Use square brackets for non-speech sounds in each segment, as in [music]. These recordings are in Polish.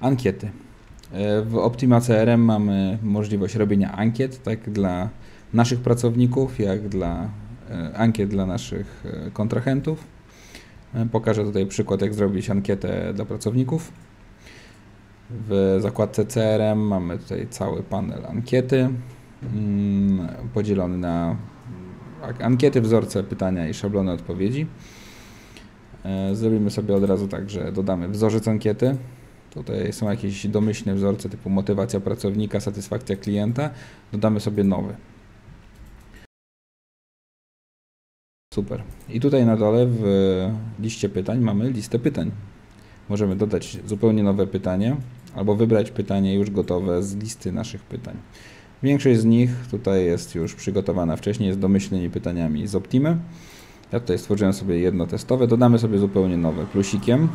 Ankiety. E, w Optima CRM mamy możliwość robienia ankiet, tak dla naszych pracowników, jak dla e, ankiet dla naszych e, kontrahentów. Pokażę tutaj przykład, jak zrobić ankietę dla pracowników. W zakładce CRM mamy tutaj cały panel ankiety, mm, podzielony na ankiety, wzorce, pytania i szablony odpowiedzi. Zrobimy sobie od razu tak, że dodamy wzorzec ankiety. Tutaj są jakieś domyślne wzorce typu motywacja pracownika, satysfakcja klienta. Dodamy sobie nowy. Super. I tutaj na dole w liście pytań mamy listę pytań. Możemy dodać zupełnie nowe pytanie albo wybrać pytanie już gotowe z listy naszych pytań. Większość z nich tutaj jest już przygotowana wcześniej z domyślnymi pytaniami z Optimy. Ja tutaj stworzyłem sobie jedno testowe, dodamy sobie zupełnie nowe plusikiem.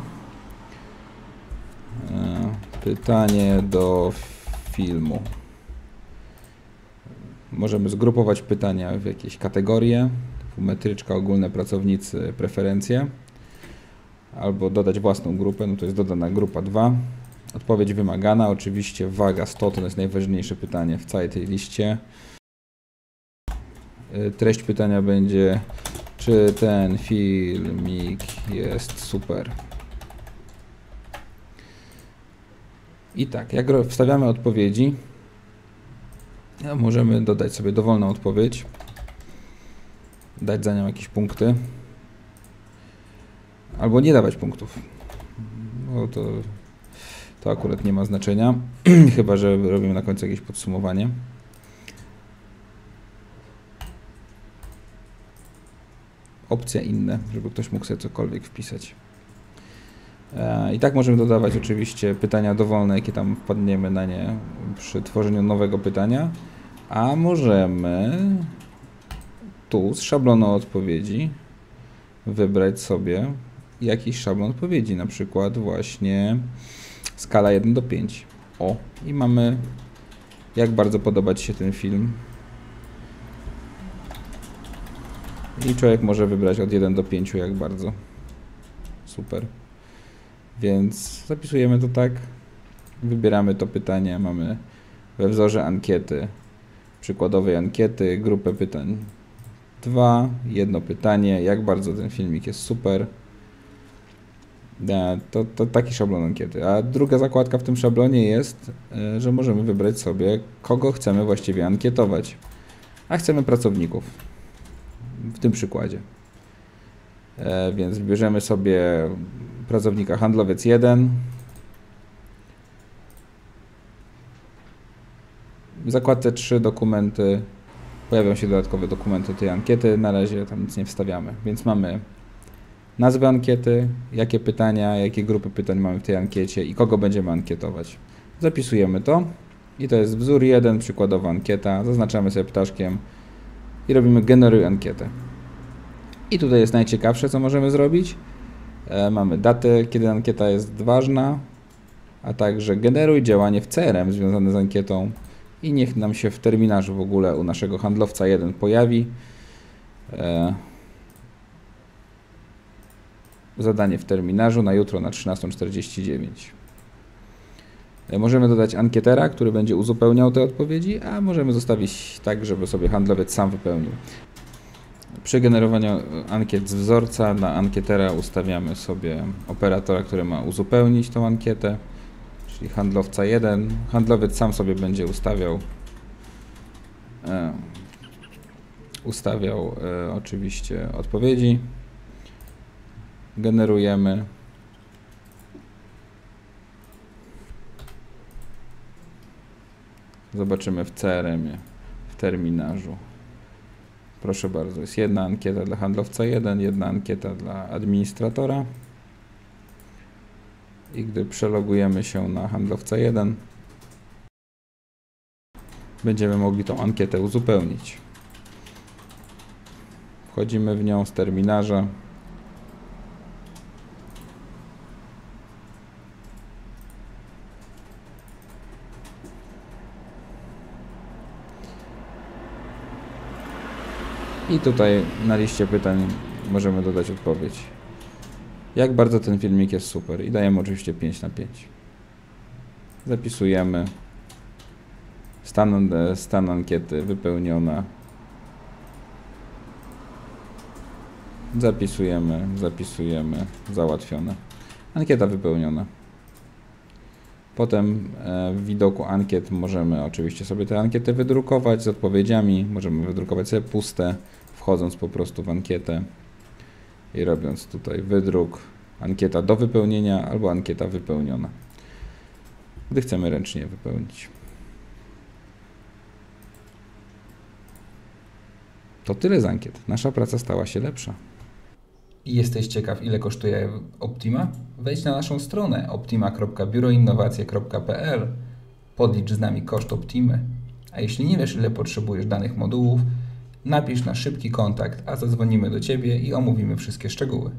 Pytanie do filmu. Możemy zgrupować pytania w jakieś kategorie, metryczka, ogólne pracownicy, preferencje, albo dodać własną grupę, no to jest dodana grupa 2. Odpowiedź wymagana, oczywiście waga 100 to jest najważniejsze pytanie w całej tej liście. E, treść pytania będzie, czy ten filmik jest super. I tak, jak wstawiamy odpowiedzi, możemy dodać sobie dowolną odpowiedź, dać za nią jakieś punkty, albo nie dawać punktów. Bo to, to akurat nie ma znaczenia, [clears throat] chyba że robimy na końcu jakieś podsumowanie. Opcja inne, żeby ktoś mógł sobie cokolwiek wpisać. I tak możemy dodawać oczywiście pytania dowolne, jakie tam wpadniemy na nie przy tworzeniu nowego pytania, a możemy tu z szablonu odpowiedzi wybrać sobie jakiś szablon odpowiedzi, na przykład właśnie skala 1 do 5. O, i mamy jak bardzo podoba Ci się ten film. I człowiek może wybrać od 1 do 5 jak bardzo. Super. Więc zapisujemy to tak, wybieramy to pytanie, mamy we wzorze ankiety, przykładowej ankiety, grupę pytań dwa, jedno pytanie, jak bardzo ten filmik jest super. To, to taki szablon ankiety. A druga zakładka w tym szablonie jest, e, że możemy wybrać sobie, kogo chcemy właściwie ankietować. A chcemy pracowników. W tym przykładzie. E, więc wybierzemy sobie pracownika handlowiec 1. W zakładce 3 dokumenty pojawią się dodatkowe dokumenty tej ankiety. Na razie tam nic nie wstawiamy, więc mamy nazwę ankiety, jakie pytania, jakie grupy pytań mamy w tej ankiecie i kogo będziemy ankietować. Zapisujemy to i to jest wzór 1, przykładowa ankieta. Zaznaczamy sobie ptaszkiem i robimy generuj ankietę. I tutaj jest najciekawsze, co możemy zrobić. E, mamy datę, kiedy ankieta jest ważna, a także generuj działanie w CRM związane z ankietą i niech nam się w terminarzu w ogóle u naszego handlowca 1 pojawi. E, zadanie w terminarzu na jutro na 13.49. E, możemy dodać ankietera, który będzie uzupełniał te odpowiedzi, a możemy zostawić tak, żeby sobie handlowiec sam wypełnił. Przy generowaniu ankiet z wzorca na ankietera ustawiamy sobie operatora, który ma uzupełnić tą ankietę, czyli handlowca 1. Handlowiec sam sobie będzie ustawiał e, ustawiał e, oczywiście odpowiedzi. Generujemy. Zobaczymy w CRM-ie, w terminarzu. Proszę bardzo, jest jedna ankieta dla handlowca 1, jedna ankieta dla administratora. I gdy przelogujemy się na handlowca 1, będziemy mogli tą ankietę uzupełnić. Wchodzimy w nią z terminarza. I tutaj na liście pytań możemy dodać odpowiedź. Jak bardzo ten filmik jest super i dajemy oczywiście 5 na 5. Zapisujemy. Stan, stan ankiety wypełniona. Zapisujemy, zapisujemy, załatwione. Ankieta wypełniona. Potem e, w widoku ankiet możemy oczywiście sobie te ankiety wydrukować z odpowiedziami. Możemy wydrukować sobie puste, wchodząc po prostu w ankietę i robiąc tutaj wydruk, ankieta do wypełnienia albo ankieta wypełniona, gdy chcemy ręcznie wypełnić. To tyle z ankiet. Nasza praca stała się lepsza. Jesteś ciekaw, ile kosztuje Optima? Wejdź na naszą stronę optima.biuroinnowacje.pl Podlicz z nami koszt Optimy. A jeśli nie wiesz, ile potrzebujesz danych modułów, napisz na szybki kontakt, a zadzwonimy do Ciebie i omówimy wszystkie szczegóły.